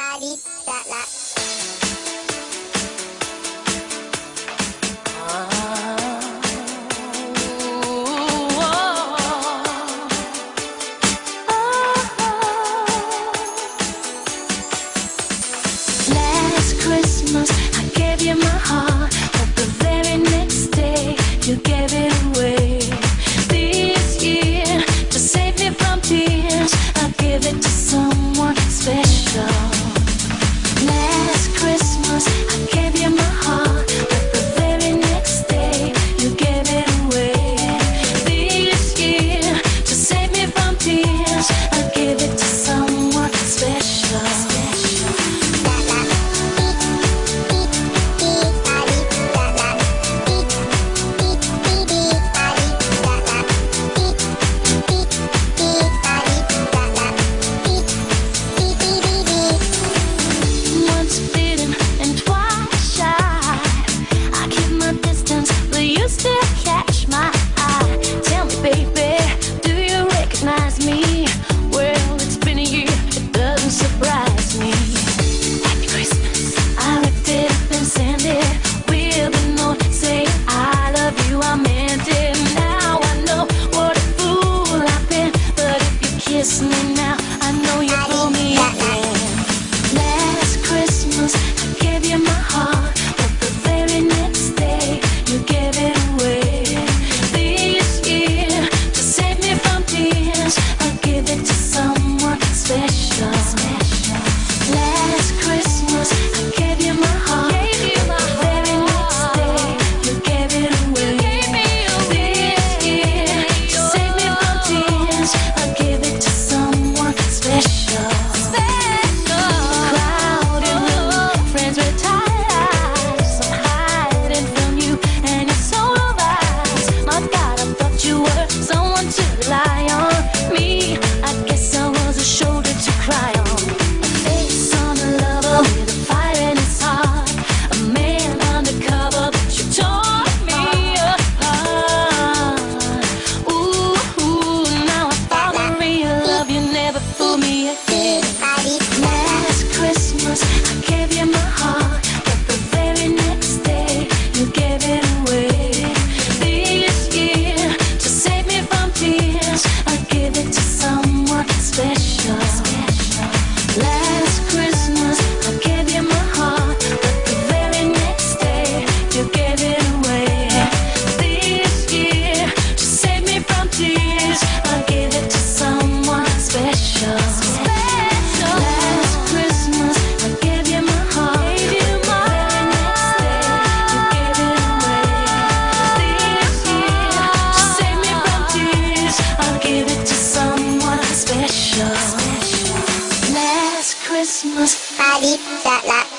パリッタラ listening special. Last Christmas, I did that like